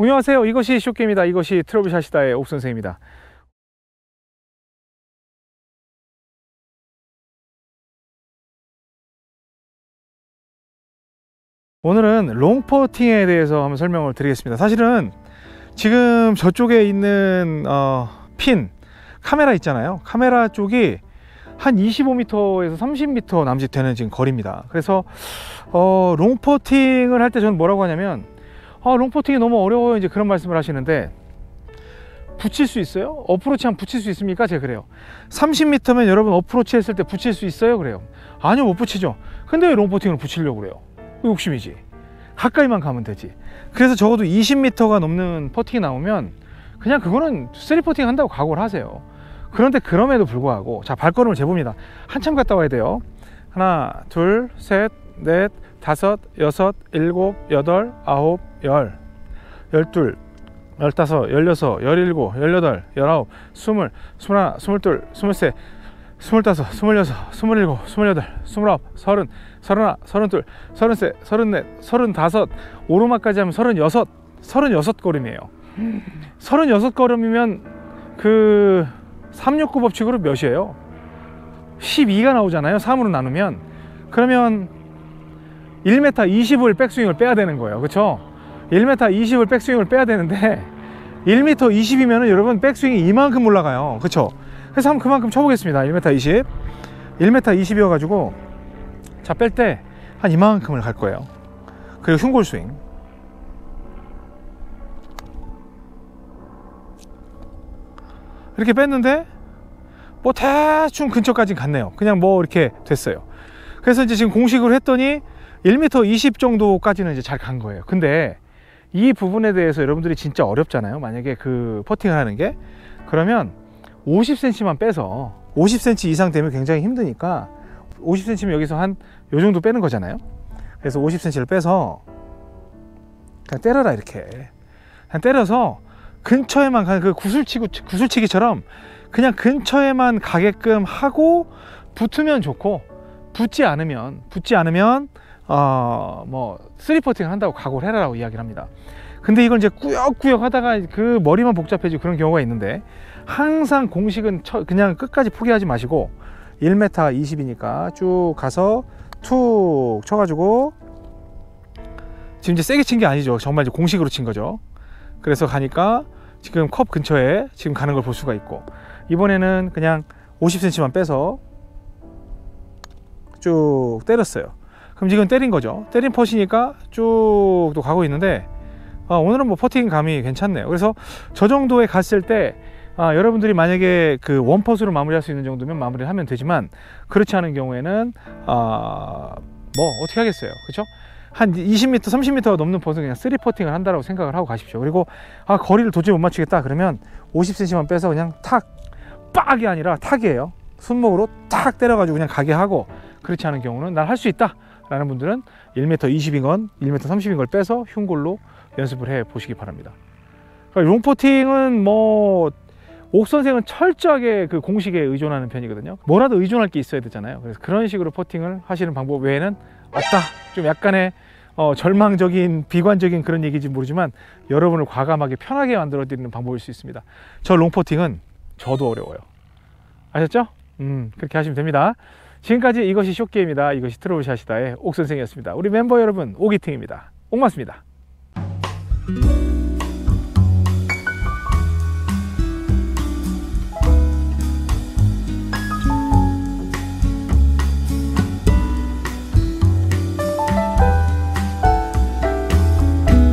안녕하세요. 이것이 쇼게임이다. 이것이 트러블샷이다의 옥선생입니다. 오늘은 롱퍼팅에 대해서 한번 설명을 드리겠습니다. 사실은 지금 저쪽에 있는 어, 핀 카메라 있잖아요. 카메라 쪽이 한 25m에서 30m 남짓 되는 지금 거리입니다. 그래서 어, 롱퍼팅을 할 때 저는 뭐라고 하냐면 아, 롱퍼팅이 너무 어려워요. 이제 그런 말씀을 하시는데 붙일 수 있어요? 어프로치 하면 붙일 수 있습니까? 제가 그래요. 30m면 여러분 어프로치 했을 때 붙일 수 있어요? 그래요. 아니요, 못 붙이죠. 근데 왜 롱퍼팅을 붙이려고 그래요? 욕심이지. 가까이만 가면 되지. 그래서 적어도 20m가 넘는 퍼팅이 나오면 그냥 그거는 three 퍼팅 한다고 각오를 하세요. 그런데 그럼에도 불구하고 자 발걸음을 재봅니다. 한참 갔다 와야 돼요. 하나, 둘, 셋, 넷, 다섯, 여섯, 일곱, 여덟, 아홉, 열, 열둘, 열다섯, 열여섯, 열일곱, 열여덟, 열아홉, 스물, 스물하나, 스물둘, 스물셋, 스물다섯, 스물여섯, 스물일곱, 스물여덟, 스물아홉, 서른, 서른하나, 서른둘, 서른셋, 서른넷, 서른다섯, 오르막까지 하면 서른여섯, 서른여섯 걸음이에요. 서른여섯 걸음이면 그 369 법칙으로 몇이에요? 12가 나오잖아요. 3으로 나누면. 그러면 1m 20을 백스윙을 빼야 되는 거예요. 그렇죠? 1m 20을 백스윙을 빼야 되는데 1m 20이면 여러분 백스윙이 이만큼 올라가요. 그렇죠? 그래서 한번 그만큼 쳐보겠습니다. 1m 20. 1m 20이어 가지고 자 뺄 때 한 이만큼을 갈 거예요. 그리고 흉골 스윙. 이렇게 뺐는데 뭐 대충 근처까지 갔네요. 그냥 뭐 이렇게 됐어요. 그래서 이제 지금 공식으로 했더니 1m 20 정도까지는 이제 잘 간 거예요. 근데 이 부분에 대해서 여러분들이 진짜 어렵잖아요. 만약에 그 퍼팅을 하는 게 그러면 50cm만 빼서 50cm 이상 되면 굉장히 힘드니까 50cm면 여기서 한 요 정도 빼는 거잖아요. 그래서 50cm를 빼서 그냥 때려라 이렇게 그냥 때려서 근처에만 가는 그 구슬치고 구슬치기처럼 그냥 근처에만 가게끔 하고 붙으면 좋고 붙지 않으면 붙지 않으면 어 뭐 three 퍼팅을 한다고 각오를 해라라고 이야기를 합니다. 근데 이걸 이제 꾸역꾸역 하다가 그 머리만 복잡해지고 그런 경우가 있는데 항상 공식은 처, 그냥 끝까지 포기하지 마시고 1m 20이니까 쭉 가서 툭 쳐가지고 지금 이제 세게 친 게 아니죠. 정말 이제 공식으로 친 거죠. 그래서 가니까 지금 컵 근처에 지금 가는 걸 볼 수가 있고 이번에는 그냥 50cm만 빼서 쭉 때렸어요. 그럼 지금 때린 거죠. 때린 퍼시니까 쭉 또 가고 있는데 아, 오늘은 뭐 퍼팅 감이 괜찮네요. 그래서 저 정도에 갔을 때 아, 여러분들이 만약에 그 원퍼스로 마무리할 수 있는 정도면 마무리를 하면 되지만 그렇지 않은 경우에는 아, 뭐 어떻게 하겠어요. 그렇죠? 한 20m, 30m가 넘는 퍼트는 그냥 three 퍼팅을 한다고 생각을 하고 가십시오. 그리고 아, 거리를 도저히 못 맞추겠다 그러면 50cm만 빼서 그냥 탁 빡이 아니라 탁이에요. 손목으로 탁 때려가지고 그냥 가게 하고 그렇지 않은 경우는 난 할 수 있다 라는 분들은 1m 20인 건 1m 30인 걸 빼서 흉골로 연습을 해 보시기 바랍니다. 그러니까 롱퍼팅은 뭐 옥선생은 철저하게 그 공식에 의존하는 편이거든요. 뭐라도 의존할 게 있어야 되잖아요. 그래서 그런 식으로 퍼팅을 하시는 방법 외에는 없다. 좀 약간의 어, 절망적인 비관적인 그런 얘기인지 모르지만 여러분을 과감하게 편하게 만들어 드리는 방법일 수 있습니다. 저 롱포팅은 저도 어려워요. 아셨죠? 음, 그렇게 하시면 됩니다. 지금까지 이것이 쇼게임이다. 이것이 트러블샷이다의 옥선생이었습니다. 우리 멤버 여러분, 오기팅입니다. 옥맞습니다.